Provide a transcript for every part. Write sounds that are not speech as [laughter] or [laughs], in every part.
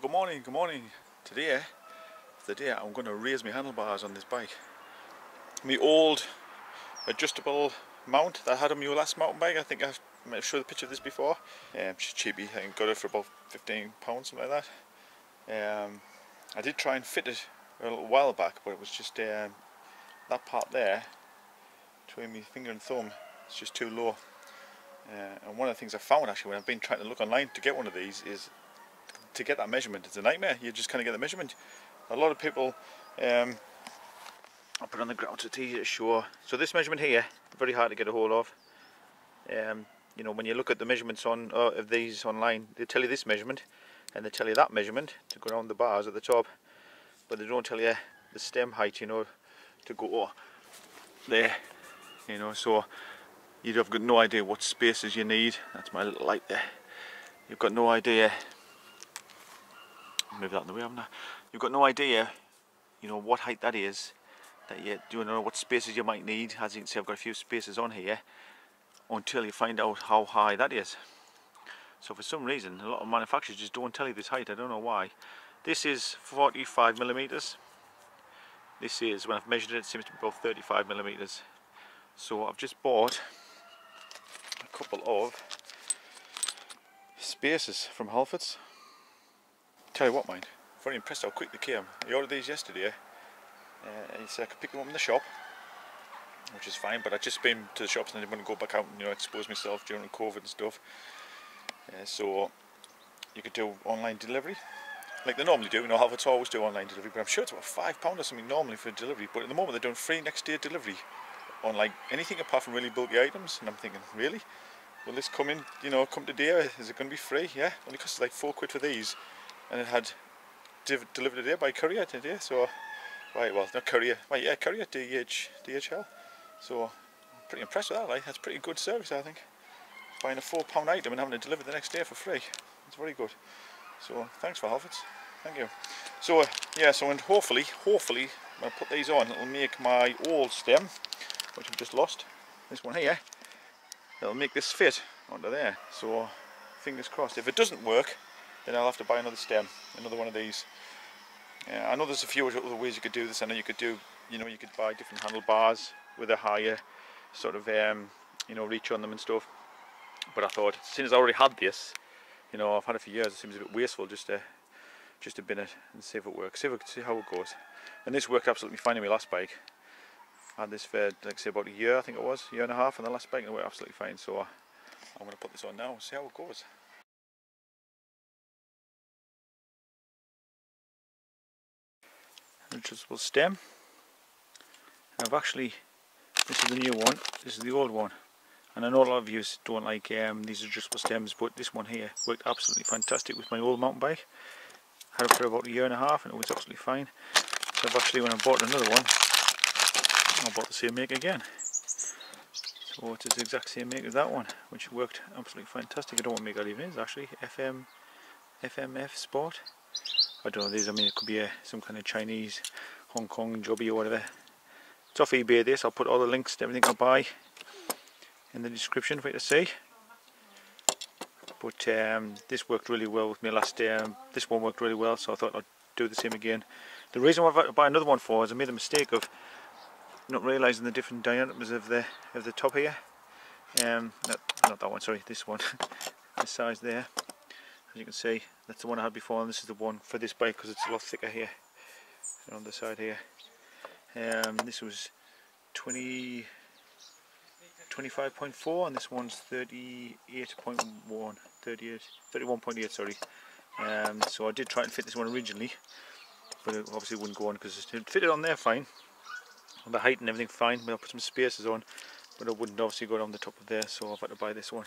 Good morning, good morning. Today, the day I'm going to raise my handlebars on this bike. My old adjustable mount that I had on my last mountain bike, I think I might have showed the picture of this before. Um, she's cheapy, I got it for about 15 pounds, something like that. Um, I did try and fit it a little while back, but it was just um, that part there, between my finger and thumb, it's just too low. Uh, and one of the things I found actually when I've been trying to look online to get one of these is to get that measurement. It's a nightmare. You just kind of get the measurement. A lot of people, um, I'll put on the ground so it's easy to show. So this measurement here, very hard to get a hold of. Um, you know, when you look at the measurements on uh, of these online, they tell you this measurement, and they tell you that measurement to go around the bars at the top, but they don't tell you the stem height. You know, to go there. You know, so you'd have got no idea what spaces you need. That's my little light there. You've got no idea. Move that in the way, haven't I? You've got no idea, you know, what height that is. That you don't know what spaces you might need. As you can see, I've got a few spaces on here until you find out how high that is. So for some reason, a lot of manufacturers just don't tell you this height. I don't know why. This is 45 millimeters. This is, when I've measured it, it seems to be about 35 millimeters. So I've just bought a couple of spaces from Halfords. Tell you what mind, very impressed how quick they came. I ordered these yesterday uh, and he said I could pick them up in the shop which is fine but I've just been to the shops and I didn't want to go back out and you know expose myself during COVID and stuff. Uh, so you could do online delivery like they normally do, you know Halfords always do online delivery but I'm sure it's about £5 or something normally for delivery but at the moment they're doing free next day delivery on like anything apart from really bulky items. And I'm thinking really? Will this come in you know come today? Is it going to be free? Yeah only costs like four quid for these and it had delivered today by courier today so right well not courier. Right yeah courier DH, DHL so I'm pretty impressed with that like that's pretty good service I think. Buying a four pound item and having it delivered the next day for free. It's very good. So thanks for Halfords thank you. So uh, yeah so and hopefully hopefully when I put these on it'll make my old stem which I've just lost this one here it'll make this fit onto there. So fingers crossed. If it doesn't work then I'll have to buy another stem another one of these. I know there's a few other ways you could do this. I know you could do you know you could buy different handlebars with a higher sort of um, you know reach on them and stuff. But I thought as I already had this you know I've had it for years it seems a bit wasteful just to just bin it and see if it works see, if it, see how it goes. And this worked absolutely fine in my last bike. I had this for like say about a year I think it was, a year and a half on the last bike and it worked absolutely fine. So I'm going to put this on now and see how it goes. Adjustable stem. I've actually, this is the new one, this is the old one and I know a lot of you don't like um, these adjustable stems but this one here worked absolutely fantastic with my old mountain bike. Had it for about a year and a half and it was absolutely fine. So I've actually when I bought another one I bought the same make again. So it's the exact same make as that one, which worked absolutely fantastic. I don't want to make that even is actually FM FMF Sport. I don't know these. I mean, it could be a, some kind of Chinese, Hong Kong jobby or whatever. It's off eBay. This I'll put all the links to everything I buy in the description for you to see. But um, this worked really well with me last. Um, this one worked really well, so I thought I'd do the same again. The reason why I buy another one for is I made the mistake of not realising the different diameters of the of the top here. Um, not, not that one, sorry, this one, [laughs] this size there. As you can see, that's the one I had before, and this is the one for this bike because it's a lot thicker here on the side here. Um, this was 20, 25.4, and this one's 38.1, 38, 31.8, sorry. Um, so I did try and fit this one originally, but it obviously wouldn't go on because it fitted on there fine the height and everything fine, but I'll put some spacers on, but it wouldn't obviously go down the top of there, so I've had to buy this one.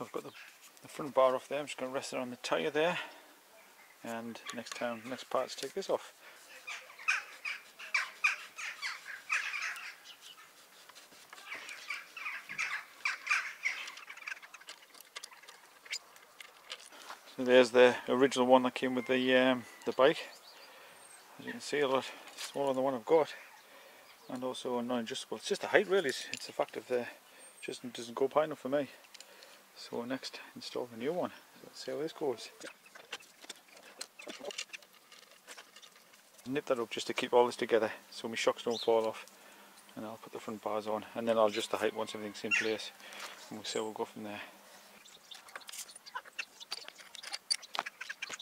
I've got the, the front bar off there, I'm just going to rest it on the tyre there and next time, next parts take this off. So there's the original one that came with the um, the bike. As you can see, a lot smaller than the one I've got, and also non-adjustable. It's just the height, really. It's a fact of the just doesn't go high enough for me. So next, install the new one. So let's see how this goes. Nip that up just to keep all this together, so my shocks don't fall off. And I'll put the front bars on, and then I'll adjust the height once everything's in place. And we'll see how we'll go from there.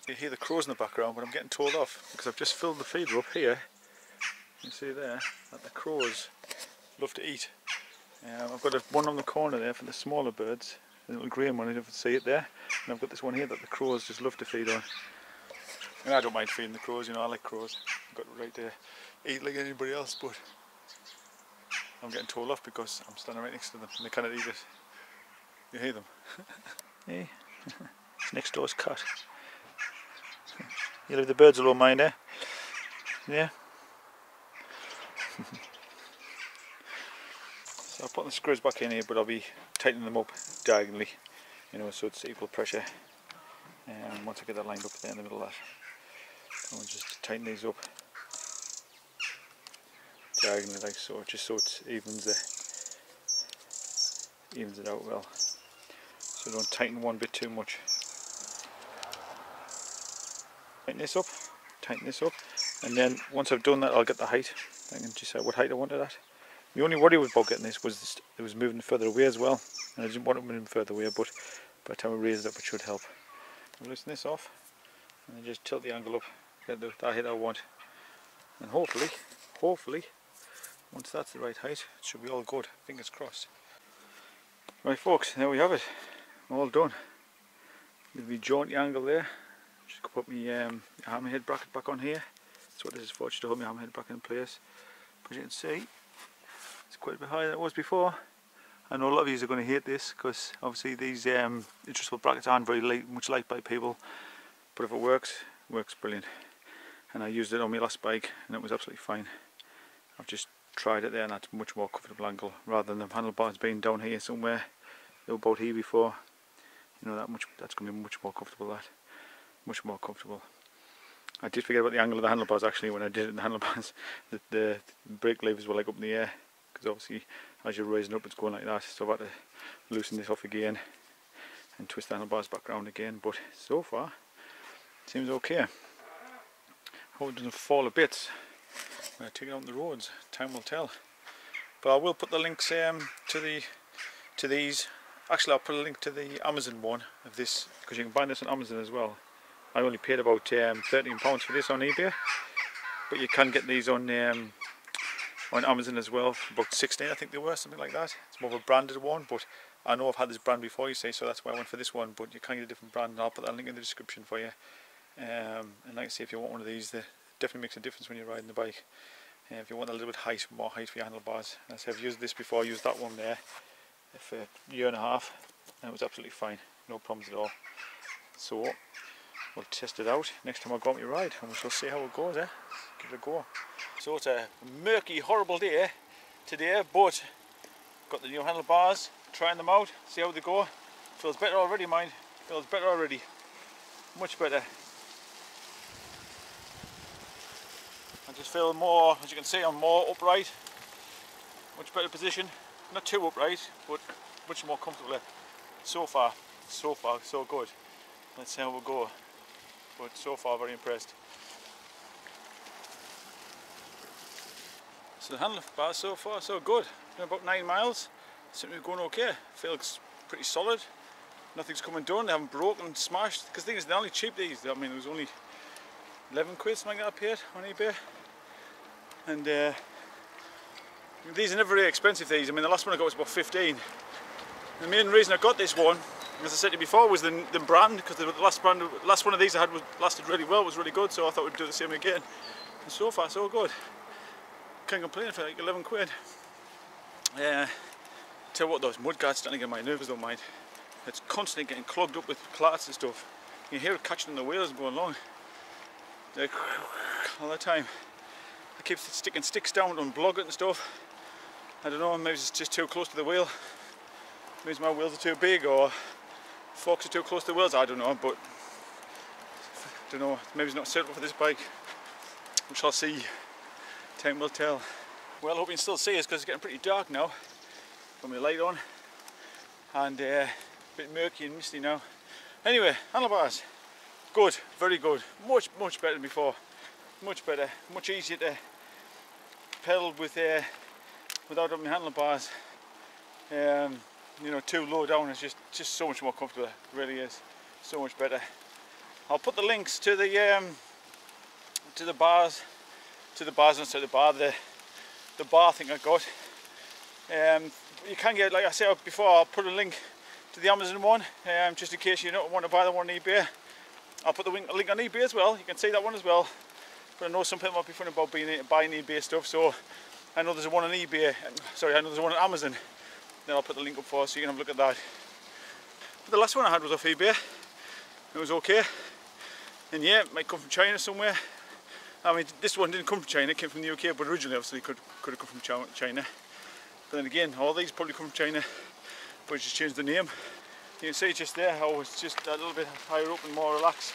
You hear the crows in the background, but I'm getting told off because I've just filled the feeder up here. You see there that the crows love to eat. Um, I've got a, one on the corner there for the smaller birds, the little green one, I don't see it there. And I've got this one here that the crows just love to feed on. And I don't mind feeding the crows, you know, I like crows. I've got the right to eat like anybody else, but I'm getting told off because I'm standing right next to them and they cannot eat it. You hear them? [laughs] hey, [laughs] next door's cat. You leave the birds alone, mind, eh? Yeah. So I'll put the screws back in here, but I'll be tightening them up diagonally, you know, so it's equal pressure. And once I get that lined up there in the middle of that, I'll just tighten these up diagonally like so, just so it evens the evens it out well. So don't tighten one bit too much. Tighten this up, tighten this up, and then once I've done that I'll get the height. I can decide what height I want wanted at. The only worry about getting this was it was moving further away as well, and I didn't want it moving further away, but by the time I raise it up it should help. I'll loosen this off, and then just tilt the angle up, get the, that height I want, and hopefully, hopefully, once that's the right height, it should be all good, fingers crossed. Right folks, there we have it, all done. With the joint angle there, just put my um, hammerhead bracket back on here. That's what this is for, just to hold my hammerhead bracket in place. But you can see, it's quite a bit higher than it was before. I know a lot of you are going to hate this because obviously these um, adjustable brackets aren't very light, much liked by people. But if it works, it works brilliant. And I used it on my last bike and it was absolutely fine. I've just tried it there and that's much more comfortable angle rather than the handlebars being down here somewhere. They were about here before. You know that much that's going to be much more comfortable that. Much more comfortable. I did forget about the angle of the handlebars actually when I did it in the handlebars. [laughs] The, the brake levers were like up in the air because obviously as you're raising up it's going like that so I've had to loosen this off again and twist the handlebars back around again but so far it seems okay. Hope it doesn't fall a bit when I take it on the roads, time will tell. But I will put the links um, to the to these. Actually, I'll put a link to the Amazon one of this because you can buy this on Amazon as well. I only paid about um, 13 pounds for this on eBay, but you can get these on um, on Amazon as well. About 16, I think they were, something like that. It's more of a branded one, but I know I've had this brand before, you say, so that's why I went for this one. But you can get a different brand, and I'll put that link in the description for you. Um, and like I say, if you want one of these, the definitely makes a difference when you're riding the bike. Uh, if you want a little bit height, more height for your handlebars. As I've used this before, I used that one there for a year and a half and it was absolutely fine, no problems at all. So we'll test it out next time I go on my ride and we shall see how it goes eh? Give it a go. So it's a murky, horrible day today but got the new handlebars, trying them out, see how they go. Feels better already mind, feels better already. Much better. I just feel more, as you can see, I'm more upright, much better position. Not too upright, but much more comfortable. So far, so far, so good. Let's see how we go. But so far, very impressed. So the handlebar so far, so good. Been about nine miles. Seems to be going okay. Feels pretty solid. Nothing's come undone. They haven't broken, smashed. Because the thing is, they're only cheap these. I mean, it was only 11 quid, something like that I paid on eBay and uh, these are never really expensive these, I mean the last one I got was about 15 the main reason I got this one as I said to you before was the, the brand because the last brand last one of these I had was, lasted really well was really good so I thought we'd do the same again and so far so good can't complain for like 11 quid yeah tell what those mud guards starting to get my nerves don't mind it's constantly getting clogged up with clats and stuff you can hear it catching in the wheels going along like all the time I keep sticking sticks down to unblock it and stuff. I don't know, maybe it's just too close to the wheel. Maybe my wheels are too big or forks are too close to the wheels, I don't know, but I don't know, maybe it's not suitable for this bike. We shall see. Time will tell. Well, I hope you can still see us because it's getting pretty dark now. Got my light on and uh, a bit murky and misty now. Anyway, handlebars, good, very good, much much better than before, much better, much easier to pedal with uh, without having handlebars. Um, you know, too low down is just just so much more comfortable. It really is, so much better. I'll put the links to the um, to the bars, to the bars and to the bar, the the bar thing I got. Um, you can get, like I said before, I'll put a link to the Amazon one, um, just in case you don't want to buy the one on eBay. I'll put the link on eBay as well, you can see that one as well. But I know some people might be funny about being, buying eBay stuff, so I know there's one on eBay, sorry, I know there's one on Amazon. Then I'll put the link up for so you can have a look at that. But the last one I had was off eBay. It was okay. And yeah, it might come from China somewhere. I mean, this one didn't come from China, it came from the UK, but originally obviously could could have come from China. But then again, all these probably come from China, but just changed the name. You can see just there how it's just a little bit higher up and more relaxed.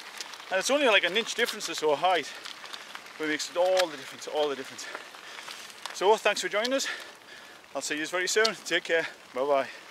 And it's only like an inch difference or so height, but it makes all the difference, all the difference. So thanks for joining us. I'll see you very soon. Take care. Bye bye.